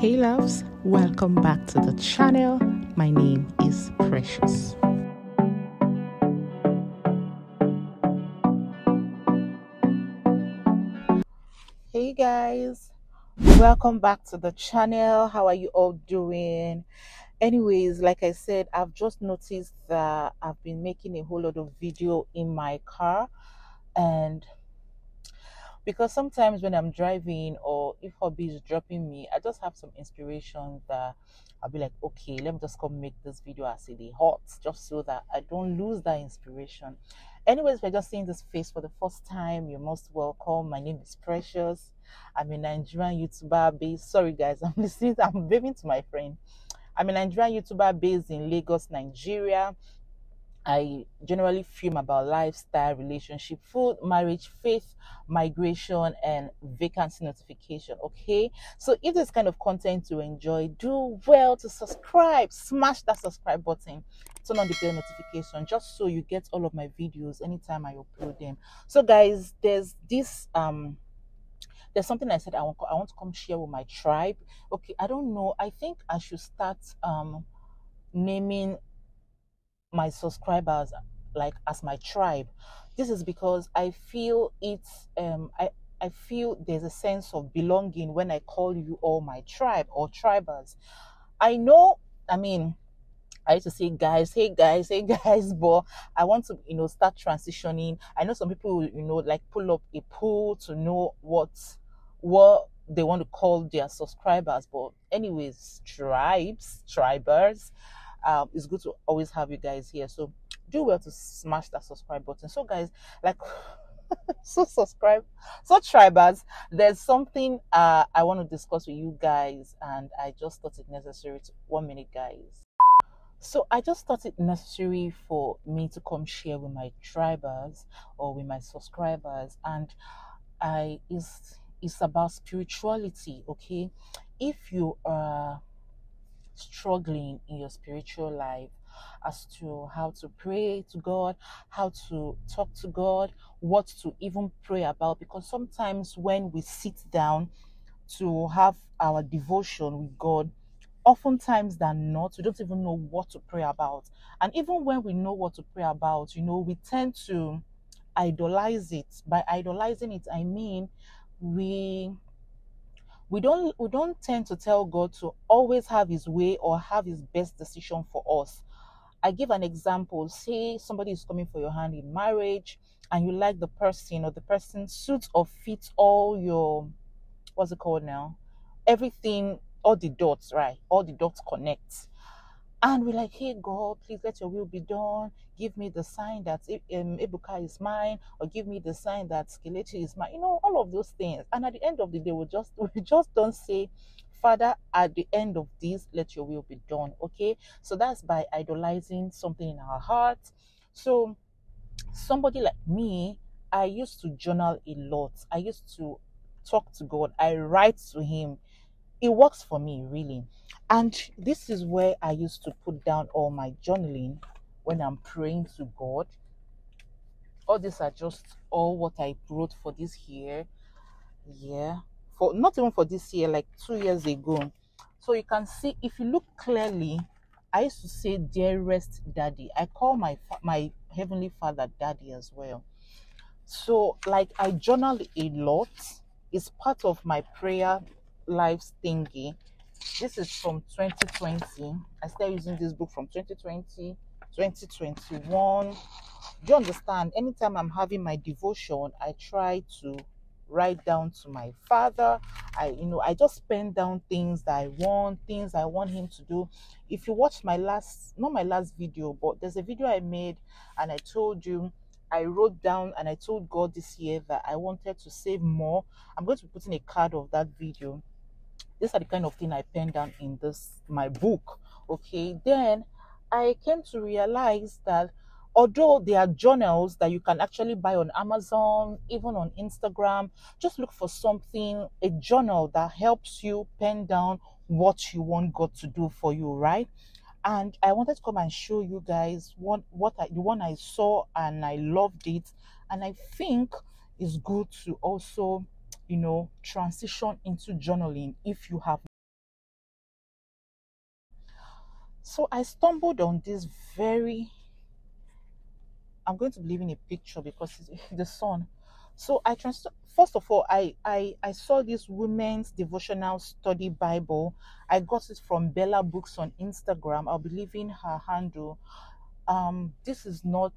Hey loves, welcome back to the channel. My name is Precious. Hey guys, welcome back to the channel. How are you all doing? Anyways, like I said, I've just noticed that I've been making a whole lot of video in my car and because sometimes when I'm driving or if hobby is dropping me, I just have some inspiration that I'll be like, okay, let me just come make this video as it hot, just so that I don't lose that inspiration. Anyways, you're just seeing this face for the first time, you're most welcome. My name is Precious. I'm a Nigerian YouTuber based. Sorry guys, I'm listening. I'm waving to my friend. I'm a Nigerian YouTuber based in Lagos, Nigeria. I generally film about lifestyle, relationship, food, marriage, faith, migration, and vacancy notification. Okay, so if this kind of content you enjoy, do well to subscribe, smash that subscribe button, turn on the bell notification just so you get all of my videos anytime I upload them. So, guys, there's this um there's something I said I want I want to come share with my tribe. Okay, I don't know. I think I should start um naming my subscribers like as my tribe this is because i feel it's um i i feel there's a sense of belonging when i call you all my tribe or tribers i know i mean I used to say guys, hey guys, hey guys, but I want to, you know, start transitioning. I know some people, you know, like pull up a poll to know what what they want to call their subscribers. But anyways, tribes, tribers, um, it's good to always have you guys here. So do well to smash that subscribe button. So guys, like so subscribe, so tribers, there's something uh I want to discuss with you guys, and I just thought it necessary to one minute, guys. So I just thought it necessary for me to come share with my tribers or with my subscribers, and I is it's about spirituality. Okay, if you are struggling in your spiritual life as to how to pray to God, how to talk to God, what to even pray about. Because sometimes when we sit down to have our devotion with God, oftentimes than not, we don't even know what to pray about. And even when we know what to pray about, you know, we tend to idolize it. By idolizing it, I mean we we don't we don't tend to tell God to always have his way or have his best decision for us. I give an example. Say somebody is coming for your hand in marriage and you like the person or the person suits or fits all your what's it called now? Everything, all the dots, right? All the dots connect and we're like, hey God, please let your will be done. Give me the sign that um, Ebuka is mine, or give me the sign that Skelechi is mine. You know, all of those things. And at the end of the day, we just we just don't say, Father, at the end of this, let your will be done. Okay, so that's by idolizing something in our heart. So somebody like me, I used to journal a lot. I used to talk to God. I write to Him it works for me really. And this is where i used to put down all my journaling when i'm praying to god. All these are just all what i wrote for this year. Yeah. For not even for this year like two years ago. So you can see if you look clearly i used to say dearest daddy. I call my my heavenly father daddy as well. So like i journal a lot. It's part of my prayer lives thingy. This is from 2020. I started using this book from 2020, 2021. Do you understand? Anytime I'm having my devotion, I try to write down to my father. I, you know, I just pen down things that I want, things I want him to do. If you watch my last, not my last video, but there's a video I made and I told you I wrote down and I told God this year that I wanted to save more. I'm going to be putting a card of that video these are the kind of thing I penned down in this my book. Okay, then I came to realize that although there are journals that you can actually buy on Amazon, even on Instagram, just look for something, a journal that helps you pen down what you want God to do for you, right? And I wanted to come and show you guys what what I, the one I saw and I loved it, and I think it's good to also you know, transition into journaling if you have So I stumbled on this very I'm going to be leaving a picture because it's the sun. So I trans first of all I, I I saw this women's devotional study Bible. I got it from Bella Books on Instagram. I'll be leaving her handle. Um this is not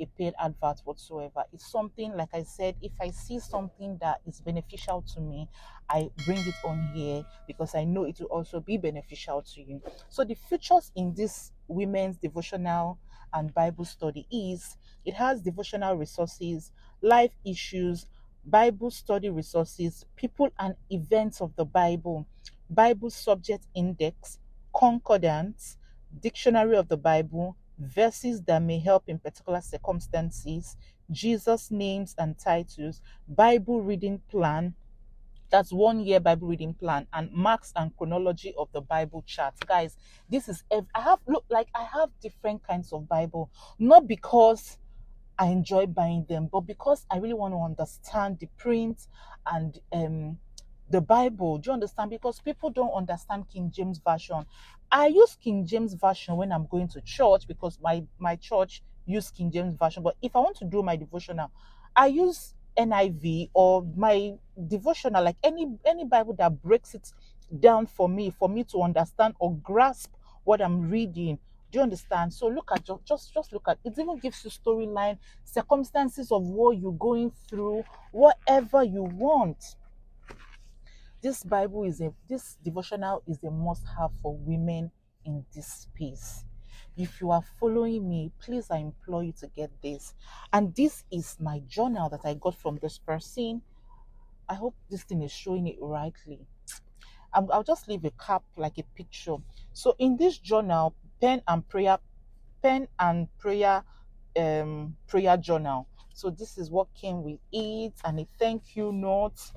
a paid advert whatsoever. It's something like I said, if I see something that is beneficial to me, I bring it on here because I know it will also be beneficial to you. So the features in this women's devotional and Bible study is it has devotional resources, life issues, Bible study resources, people and events of the Bible, Bible subject index, concordance, dictionary of the Bible, verses that may help in particular circumstances, Jesus' names and titles, Bible reading plan, that's one year Bible reading plan and marks and chronology of the Bible chart. Guys, this is I have look like I have different kinds of Bible, not because I enjoy buying them, but because I really want to understand the print and um the Bible. Do you understand? Because people don't understand King James Version. I use King James Version when I'm going to church because my, my church use King James Version. But if I want to do my devotional, I use NIV or my devotional, like any any Bible that breaks it down for me, for me to understand or grasp what I'm reading. Do you understand? So look at just just, just look at it. Even gives you storyline, circumstances of what you're going through, whatever you want. This Bible is a this devotional is a must-have for women in this space. If you are following me, please I implore you to get this. And this is my journal that I got from this person. I hope this thing is showing it rightly. i will just leave a cap like a picture. So in this journal, pen and prayer, pen and prayer, um, prayer journal. So this is what came with it, and a thank you note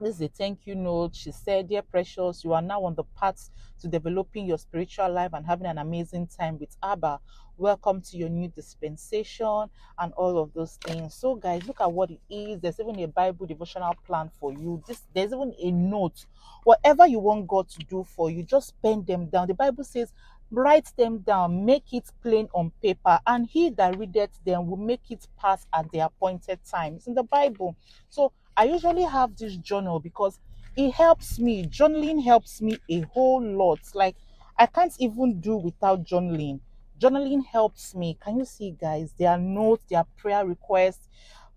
this is a thank you note. She said, Dear Precious, you are now on the path to developing your spiritual life and having an amazing time with Abba. Welcome to your new dispensation and all of those things. So, guys, look at what it is. There's even a Bible devotional plan for you. This there's even a note. Whatever you want God to do for you, just pen them down. The Bible says, write them down, make it plain on paper, and he that readeth them will make it pass at the appointed time. It's in the Bible. So I usually have this journal because it helps me. Journaling helps me a whole lot. Like I can't even do without journaling. Journaling helps me. Can you see, guys? There are notes, there are prayer requests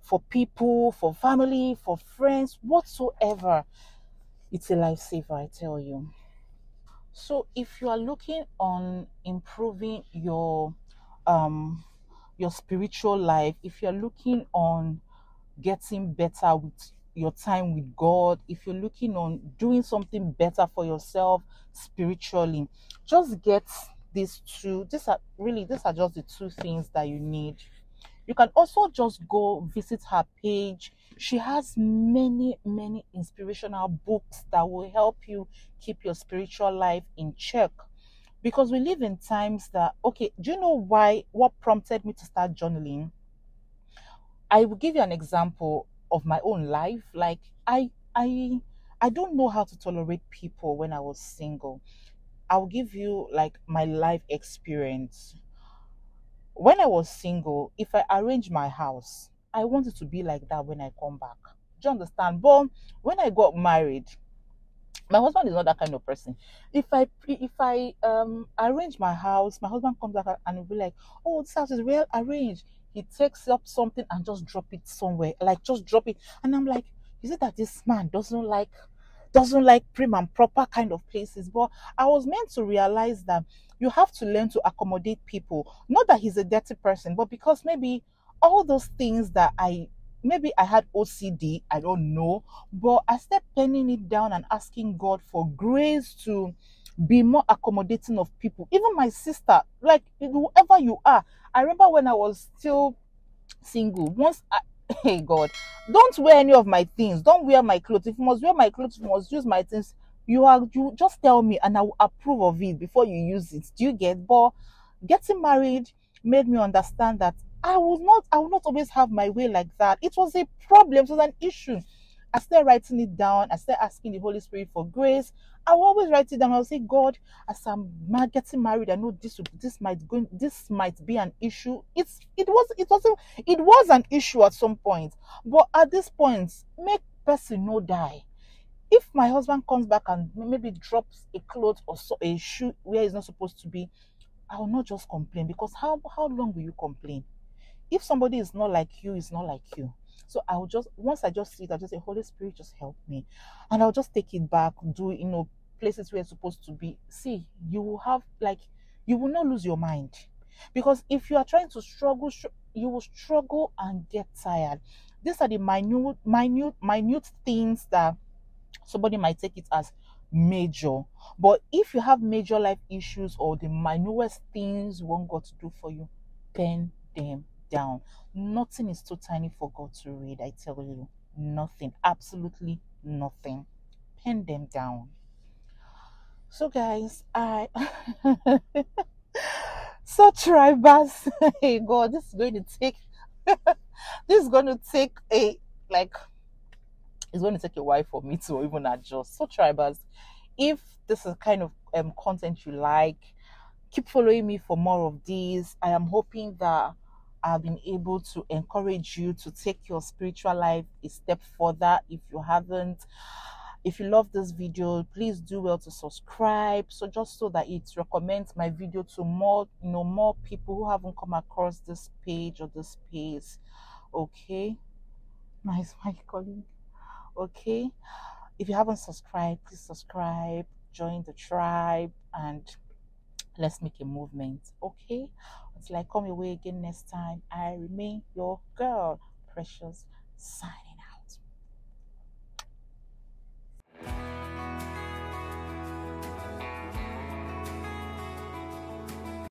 for people, for family, for friends, whatsoever. It's a lifesaver, I tell you. So if you are looking on improving your um your spiritual life, if you're looking on getting better with your time with God, if you're looking on doing something better for yourself spiritually, just get these two. These are really these are just the two things that you need. You can also just go visit her page. She has many, many inspirational books that will help you keep your spiritual life in check. Because we live in times that, okay, do you know why? What prompted me to start journaling? I will give you an example of my own life. Like I I I don't know how to tolerate people when I was single. I'll give you like my life experience. When I was single, if I arrange my house, I wanted to be like that when I come back. Do you understand? But when I got married, my husband is not that kind of person. If I if I um arrange my house, my husband comes back and will be like, "Oh, this house is well arranged." He takes up something and just drop it somewhere like just drop it. And i'm like is it that this man doesn't like doesn't like prim and proper kind of places? But i was meant to realize that you have to learn to accommodate people. Not that he's a dirty person but because maybe all those things that i maybe i had ocd i don't know but i started penning it down and asking god for grace to be more accommodating of people. Even my sister, like whoever you are. I remember when I was still single. Once I, hey God, don't wear any of my things. Don't wear my clothes. If you must wear my clothes, you must use my things. You are you just tell me and I will approve of it before you use it. Do you get? But getting married made me understand that I will not I will not always have my way like that. It was a problem, it was an issue. I started writing it down. I started asking the Holy Spirit for grace I will always write it down. I'll say, God, as I'm getting married, I know this this might go this might be an issue. It's it was it was it was an issue at some point, but at this point, make person no die. If my husband comes back and maybe drops a cloth or so, a shoe where he's not supposed to be, I will not just complain because how how long will you complain? If somebody is not like you, is not like you. So I'll just once I just see it, I just say, Holy Spirit, just help me. And I'll just take it back, do you know, places where it's supposed to be. See, you will have like you will not lose your mind. Because if you are trying to struggle, you will struggle and get tired. These are the minute, minute, minute things that somebody might take it as major. But if you have major life issues or the minutest things you want God to do for you, pen them down. Nothing is too tiny for God to read, I tell you. Nothing. Absolutely nothing. Pen them down. So, guys, I. so, tribers, hey, God, this is going to take. this is going to take a, like, it's going to take a while for me to even adjust. So, tribers, if this is kind of um, content you like, keep following me for more of these. I am hoping that I've been able to encourage you to take your spiritual life a step further if you haven't. If you love this video, please do well to subscribe. So just so that it recommends my video to more, you know, more people who haven't come across this page or this space. Okay. Nice, my colleague. Okay. If you haven't subscribed, please subscribe, join the tribe, and let's make a movement. Okay. Until I come away again next time, I remain your girl, Precious, signing out.